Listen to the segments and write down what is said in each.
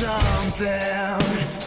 something.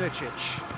Ilicic.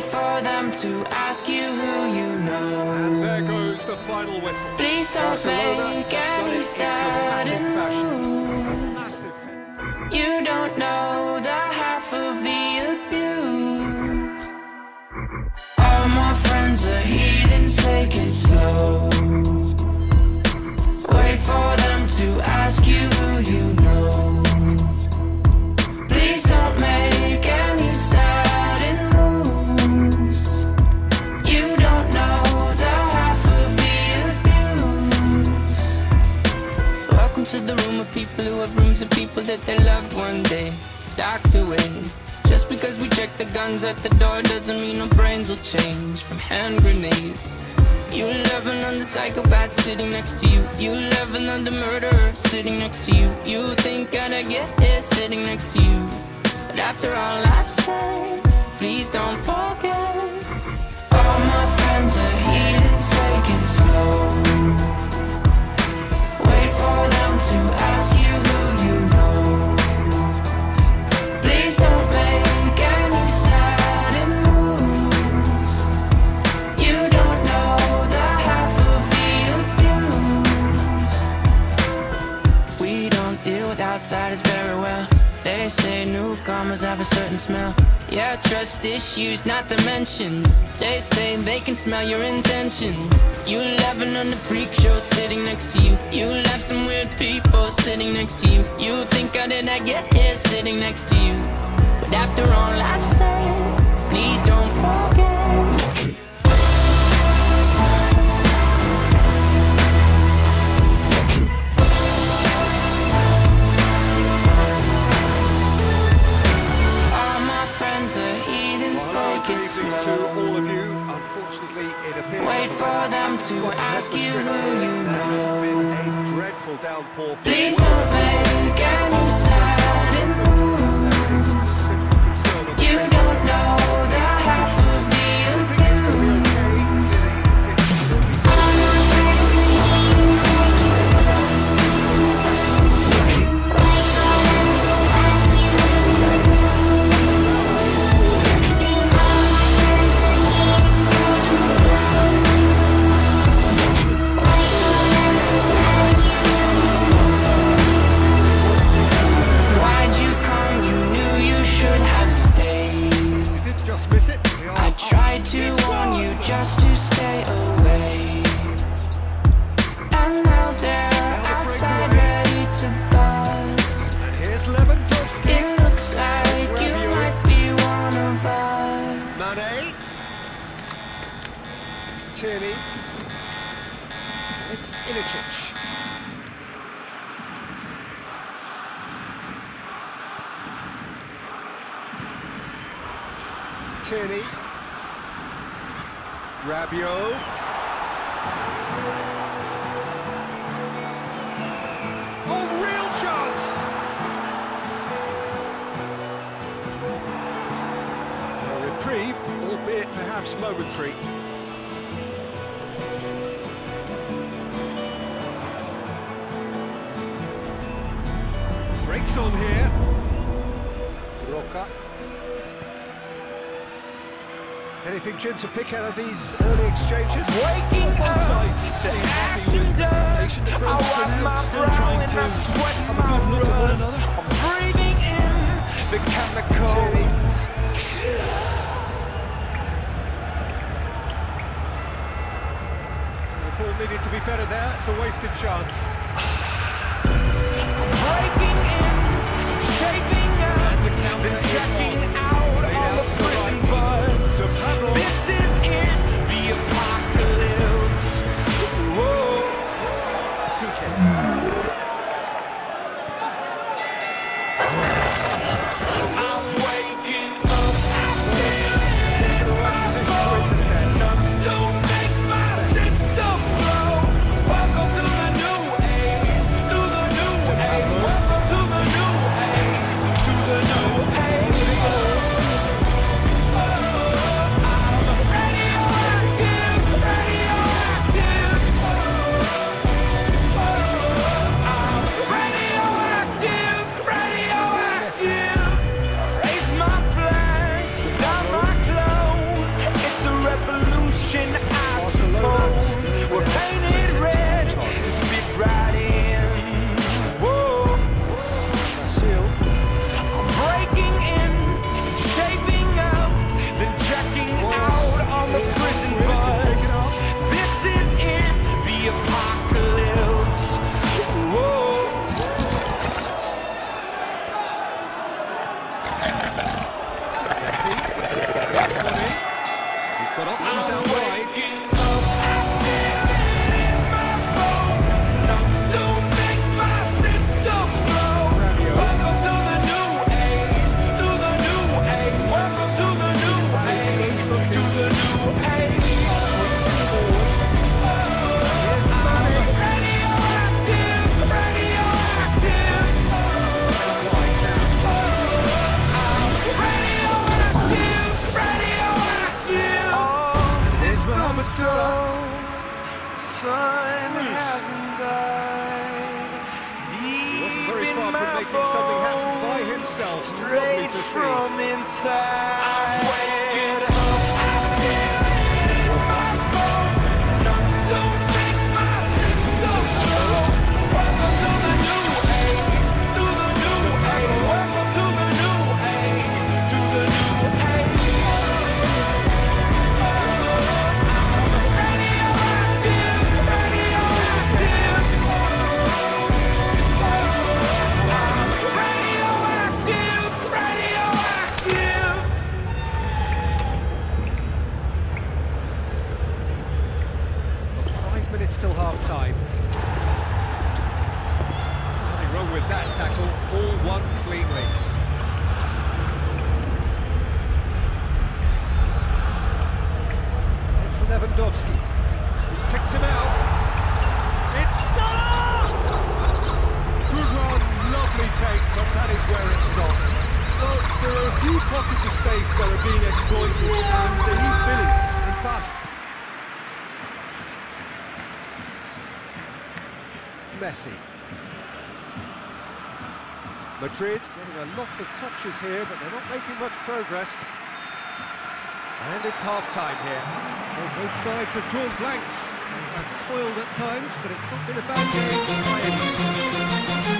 Wait for them to ask you who you know. And there goes the final whistle. Please don't Barcelona make any sudden moves. You don't know the half of the abuse. All my friends are heathens, take it slow. People who have rooms of people that they love one day docked away. Just because we check the guns at the door doesn't mean our brains will change from hand grenades. You loving on the psychopath sitting next to you. You loving on the murderer sitting next to you. You think I'd get here sitting next to you. But after all I've said, please don't forget. All my friends are slow. Wait for them to ask newcomers have a certain smell. Yeah, trust issues not to mention. They say they can smell your intentions. You laughing on the freak show sitting next to you. You laugh some weird people sitting next to you. You think I did not get here sitting next to you. But after all I've said, please don't forget. Breaks on here. Roca. Anything, Jim, to pick out of these early exchanges? Waking On both up sides to seem happy with dust. patient I approach wipe my now still brow trying and to I sweat have a good my look at one rust. another. I'm breathing in the chemicals. The ball needed to be better there. It's a wasted chance. Checking out is where it stops. Though there are a few pockets of space that are being exploited, and they need filling, and fast. Messi. Madrid getting a lot of touches here, but they're not making much progress. And it's half-time here. Well, both sides have drawn blanks. They've toiled at times, but it's not been a bad game.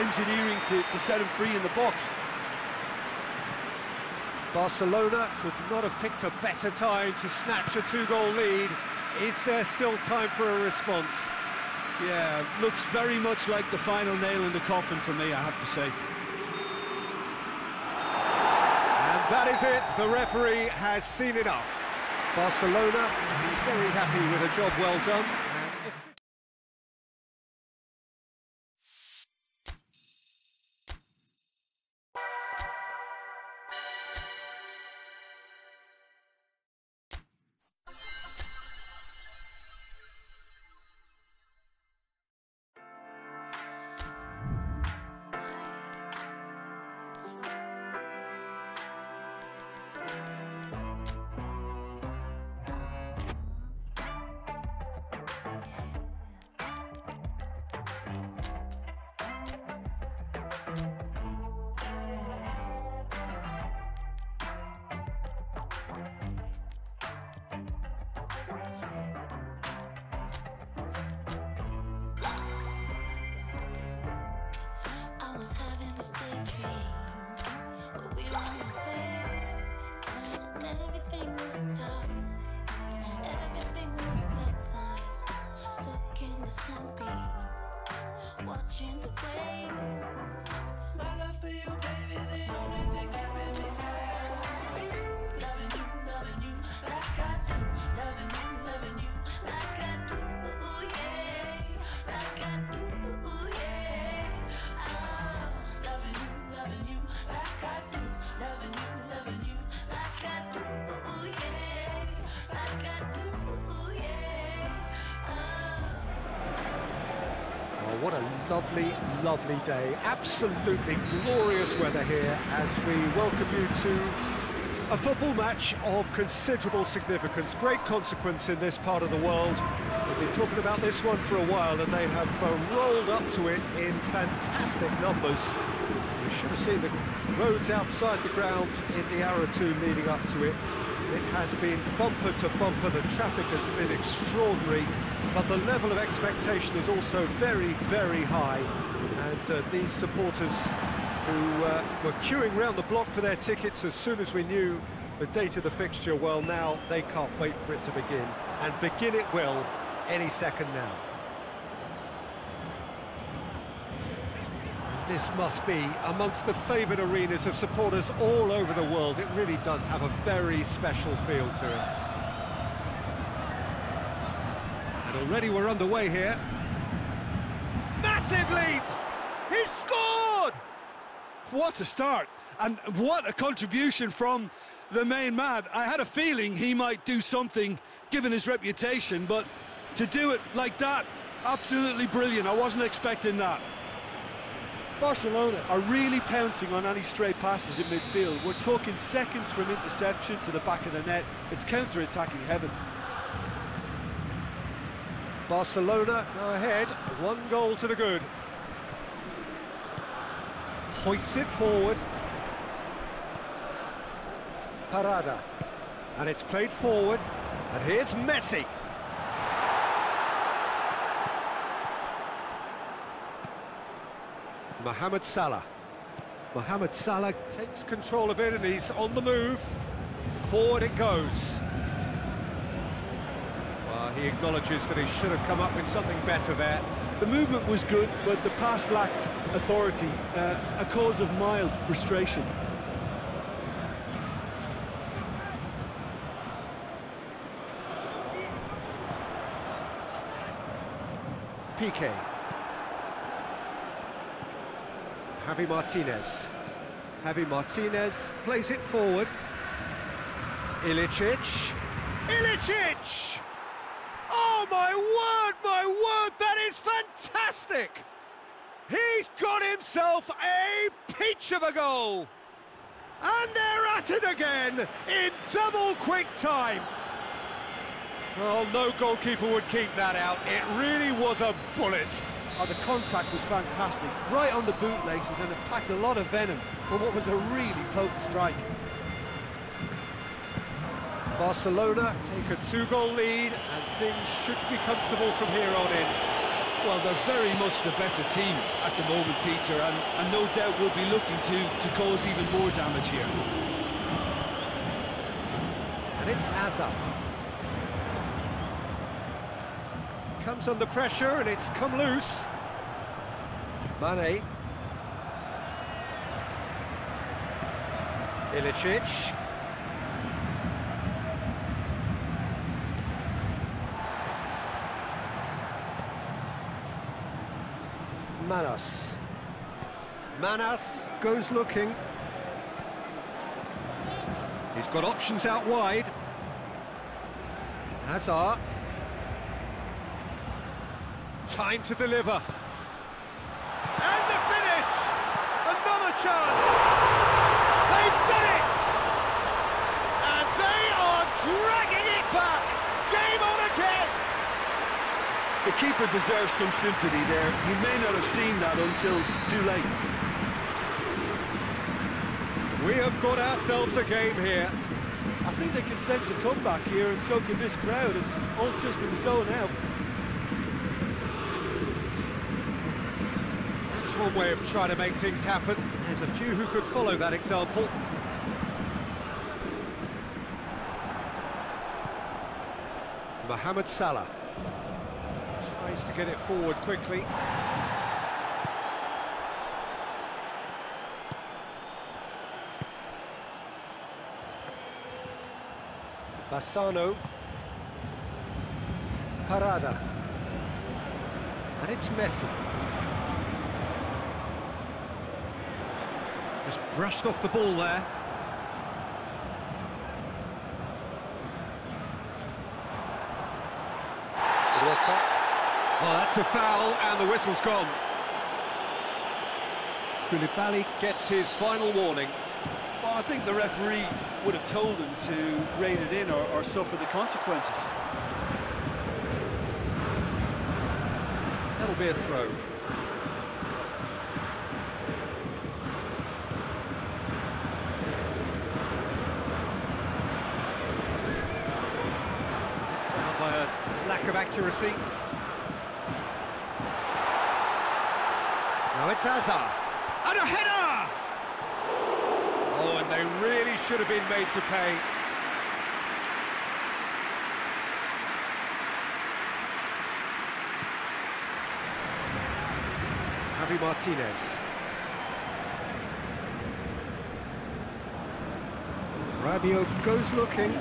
engineering to, to set him free in the box. Barcelona could not have picked a better time to snatch a two-goal lead. Is there still time for a response? Yeah, looks very much like the final nail in the coffin for me, I have to say. And that is it. The referee has seen enough. Barcelona very happy with a job well done. Watching the waves. Lovely, lovely day. Absolutely glorious weather here as we welcome you to a football match of considerable significance, great consequence in this part of the world. We've been talking about this one for a while and they have rolled up to it in fantastic numbers. You should have seen the roads outside the ground in the hour or two leading up to it. It has been bumper to bumper, the traffic has been extraordinary, but the level of expectation is also very, very high. And uh, these supporters who uh, were queuing round the block for their tickets as soon as we knew the date of the fixture, well now they can't wait for it to begin. And begin it will any second now. This must be amongst the favoured arenas of supporters all over the world. It really does have a very special feel to it. And already we're underway here. Massive leap! He's scored! What a start, and what a contribution from the main man. I had a feeling he might do something, given his reputation, but to do it like that, absolutely brilliant. I wasn't expecting that. Barcelona are really pouncing on any stray passes in midfield. We're talking seconds from interception to the back of the net. It's counter-attacking heaven. Barcelona go ahead, one goal to the good. Hoists it forward. Parada. And it's played forward. And here's Messi. Mohamed Salah. Mohamed Salah takes control of it and he's on the move. Forward it goes. Well, he acknowledges that he should have come up with something better there. The movement was good, but the pass lacked authority, uh, a cause of mild frustration. Piqué. Javi Martinez. Javi Martinez plays it forward. Ilicic. Ilicic! My word, my word, that is fantastic! He's got himself a peach of a goal! And they're at it again in double quick time. Well, no goalkeeper would keep that out. It really was a bullet. Oh, the contact was fantastic, right on the bootlaces, and it packed a lot of venom for what was a really potent strike. Barcelona take a two-goal lead, things should be comfortable from here on in. Well, they're very much the better team at the moment, Peter, and, and no doubt will be looking to, to cause even more damage here. And it's Hazard. Comes under pressure and it's come loose. Mane. Ilicic. Manas. Manas goes looking. He's got options out wide. Hazard. Time to deliver. And the finish! Another chance! They've done it! And they are dragging it back! Game on again! Keeper deserves some sympathy there. He may not have seen that until too late. We have got ourselves a game here. I think they can sense a comeback here, and so can this crowd. It's all systems go now. That's one way of trying to make things happen. There's a few who could follow that example. Mohamed Salah get it forward quickly. Bassano. Parada. And it's Messi. Just brushed off the ball there. Roca. Oh, that's a foul, and the whistle's gone. Koulibaly gets his final warning. Well, I think the referee would have told him to rein it in or, or suffer the consequences. That'll be a throw. Down by a lack of accuracy. It's Hazard. And a header! Oh, and they really should have been made to pay. Javi Martinez. Rabiot goes looking.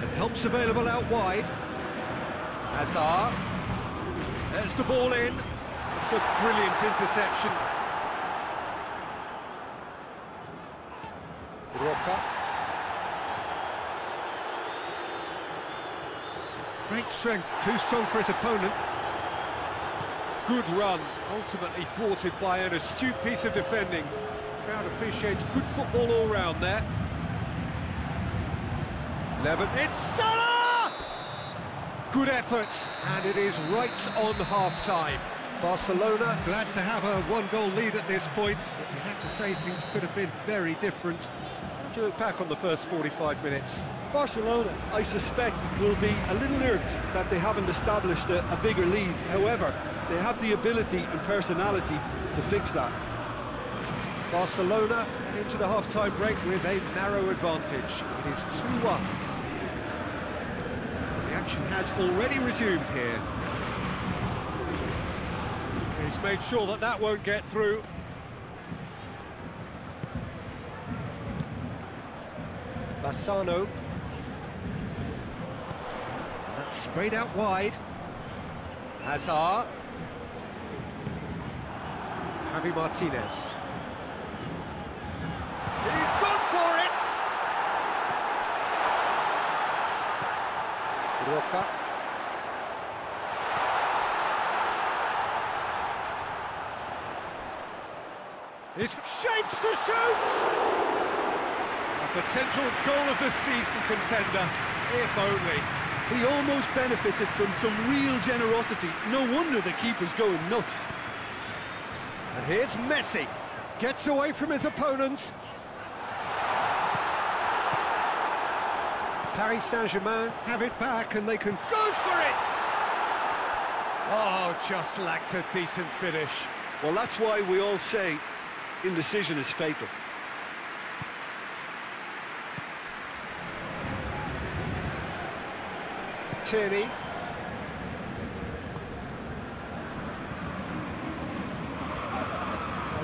And help's available out wide. Hazard. There's the ball in. It's a brilliant interception. Roca. Great strength, too strong for his opponent. Good run, ultimately thwarted by an astute piece of defending. Crowd appreciates good football all round there. Levin, it's Salah! Good effort, and it is right on half-time. Barcelona glad to have a one-goal lead at this point. But you have to say things could have been very different. How do you look back on the first 45 minutes? Barcelona, I suspect, will be a little irked that they haven't established a, a bigger lead. However, they have the ability and personality to fix that. Barcelona head into the half-time break with a narrow advantage. It is 2-1. The action has already resumed here. He's made sure that that won't get through. Bassano. And that's sprayed out wide. Hazard. Javi Martinez. He's gone for it! Roca. His shapes to shoot! A potential goal of the season contender, if only. He almost benefited from some real generosity. No wonder the keeper's going nuts. And here's Messi. Gets away from his opponents. Paris Saint-Germain have it back and they can... Goes for it! Oh, just lacked a decent finish. Well, that's why we all say indecision is fatal. Tierney.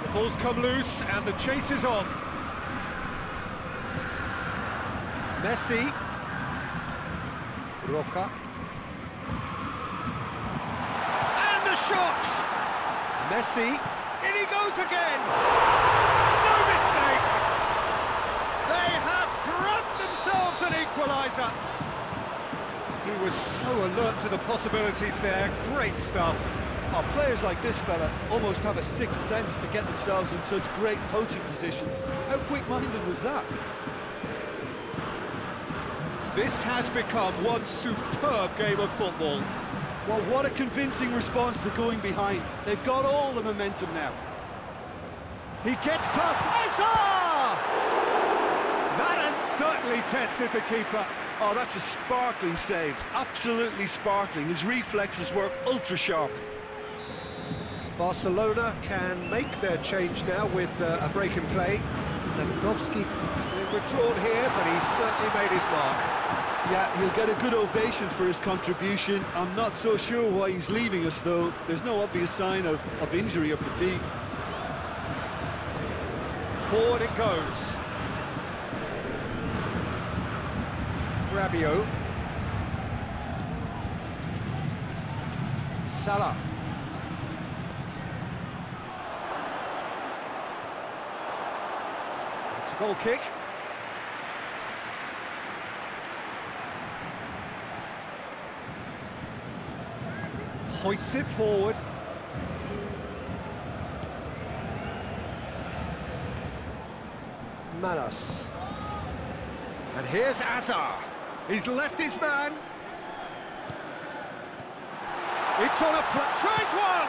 The ball's come loose and the chase is on. Messi. Roca. And the shot! Messi. In he goes again! No mistake! They have grabbed themselves an equaliser! He was so alert to the possibilities there. Great stuff. Oh, players like this fella almost have a sixth sense to get themselves in such great poaching positions. How quick-minded was that? This has become one superb game of football. Well, what a convincing response to going behind. They've got all the momentum now. He gets past Hazard! That has certainly tested the keeper. Oh, that's a sparkling save. Absolutely sparkling. His reflexes were ultra-sharp. Barcelona can make their change now with uh, a break in play. Lewandowski is being withdrawn here, but he's certainly made his mark. Yeah, he'll get a good ovation for his contribution. I'm not so sure why he's leaving us, though. There's no obvious sign of, of injury or fatigue. Forward it goes. Rabiot. Salah. It's a goal kick. Hoists it forward. Manos. And here's Hazard. He's left his man. It's on a tries one.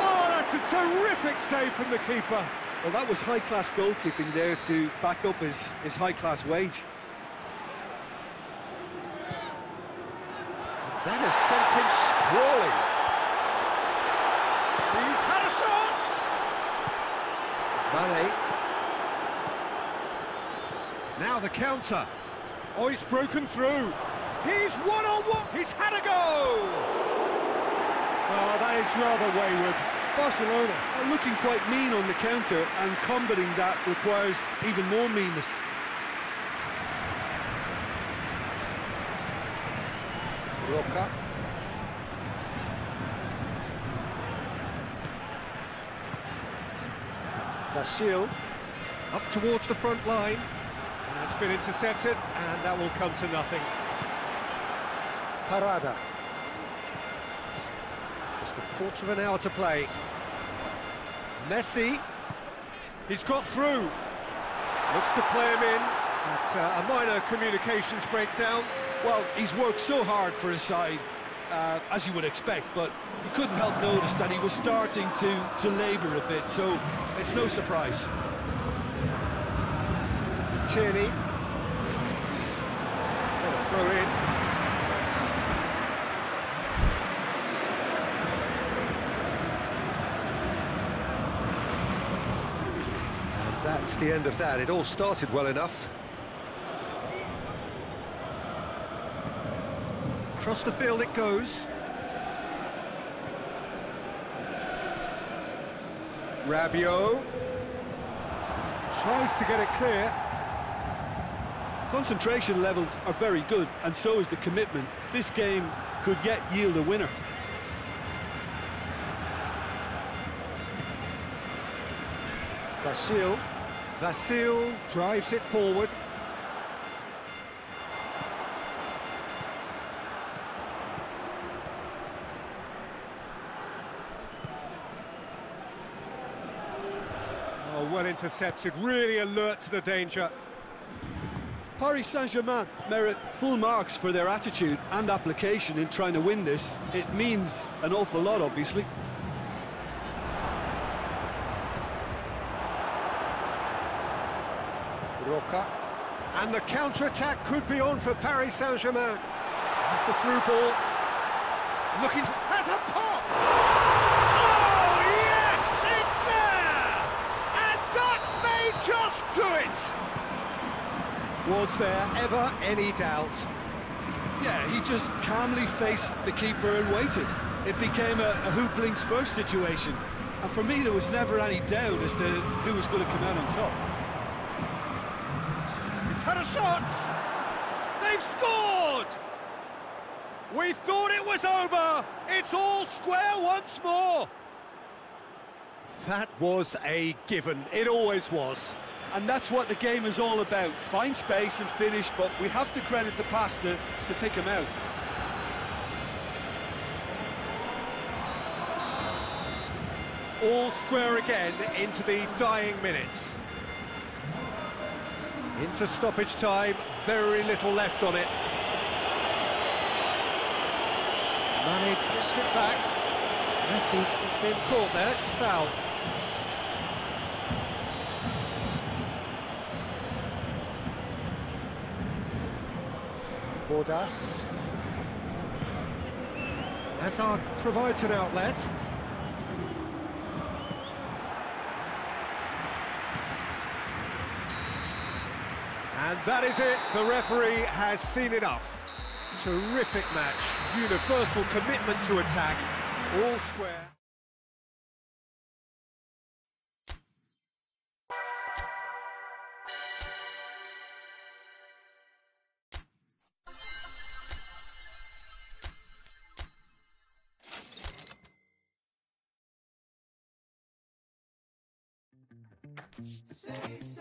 Oh, that's a terrific save from the keeper. Well, that was high-class goalkeeping there to back up his, his high-class wage. That has sent him sprawling. He's had a shot. Mane. Now the counter. Oh, he's broken through. He's one on one. He's had a go. Oh, that is rather wayward. Barcelona are looking quite mean on the counter, and combating that requires even more meanness. Roca. Vasil up towards the front line. That's been intercepted, and that will come to nothing. Parada. Just a quarter of an hour to play. Messi. He's got through. Looks to play him in. But uh, a minor communications breakdown. Well, he's worked so hard for his side, uh, as you would expect, but you couldn't help notice that he was starting to, to labour a bit, so it's no surprise. Tierney. Throw in. And that's the end of that. It all started well enough. Across the field it goes. Rabiot tries to get it clear. Concentration levels are very good, and so is the commitment. This game could yet yield a winner. Vasil. Vasil drives it forward. Oh, well intercepted, really alert to the danger. Paris Saint-Germain merit full marks for their attitude and application in trying to win this. It means an awful lot, obviously. Roca. And the counter-attack could be on for Paris Saint-Germain. That's the through ball. Looking to... Has a pop! Oh, yes, it's there! And that may just do it! Was there ever any doubt? Yeah, he just calmly faced the keeper and waited. It became a, a who blinks first situation. And for me, there was never any doubt as to who was going to come out on top. He's had a shot! They've scored! We thought it was over! It's all square once more! That was a given. It always was. And that's what the game is all about. Find space and finish, but we have to credit the pass to, to pick him out. All square again into the dying minutes. Into stoppage time, very little left on it. Mane gets it back. Messi has been caught there, it's a foul. Bordas. Hazard provides an outlet. And that is it. The referee has seen enough. Terrific match. Universal commitment to attack. All square. Say